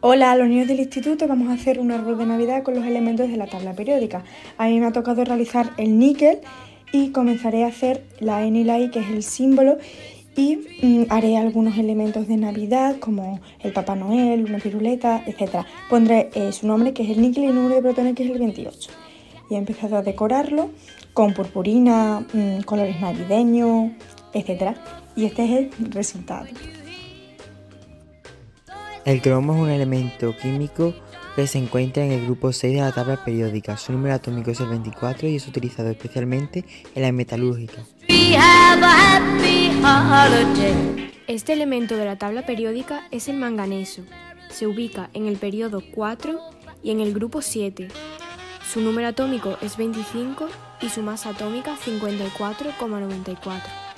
Hola, los niños del instituto vamos a hacer un árbol de Navidad con los elementos de la tabla periódica. A mí me ha tocado realizar el níquel y comenzaré a hacer la N y la I, que es el símbolo, y mm, haré algunos elementos de Navidad como el Papá Noel, una piruleta, etc. Pondré eh, su nombre, que es el níquel, y el número de protones, que es el 28. Y he empezado a decorarlo con purpurina, mm, colores navideños, etc. Y este es el resultado. El cromo es un elemento químico que se encuentra en el grupo 6 de la tabla periódica. Su número atómico es el 24 y es utilizado especialmente en la metalúrgica. Este elemento de la tabla periódica es el manganeso. Se ubica en el periodo 4 y en el grupo 7. Su número atómico es 25 y su masa atómica 54,94.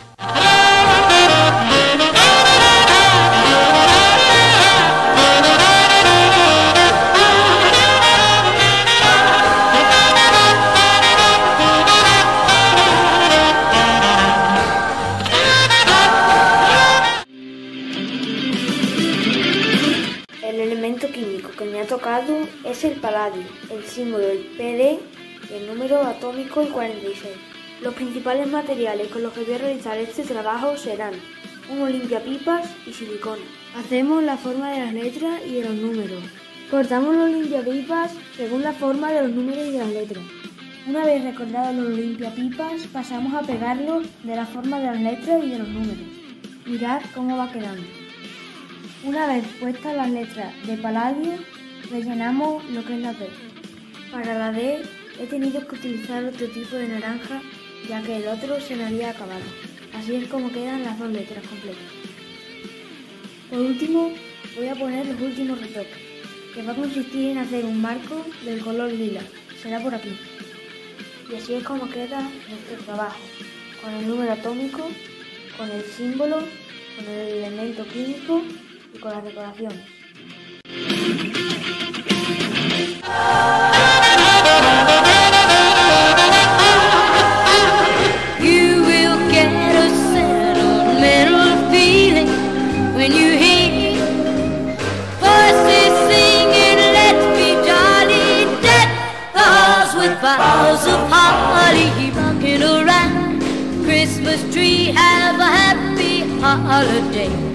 El elemento químico que me ha tocado es el paladio, el símbolo el PD y el número atómico el 46. Los principales materiales con los que voy a realizar este trabajo serán unos limpiapipas y silicona. Hacemos la forma de las letras y de los números. Cortamos los limpiapipas según la forma de los números y de las letras. Una vez recordados los limpiapipas, pasamos a pegarlos de la forma de las letras y de los números. Mirad cómo va quedando. Una vez puestas las letras de paladio, rellenamos lo que es la D. Para la D he tenido que utilizar otro tipo de naranja ya que el otro se me había acabado. Así es como quedan las dos letras completas. Por último, voy a poner los últimos retoques, que va a consistir en hacer un marco del color lila. Será por aquí. Y así es como queda nuestro trabajo, con el número atómico, con el símbolo, con el elemento químico y con las decoraciones. With boughs of holly, rocking around Christmas tree, have a happy holiday.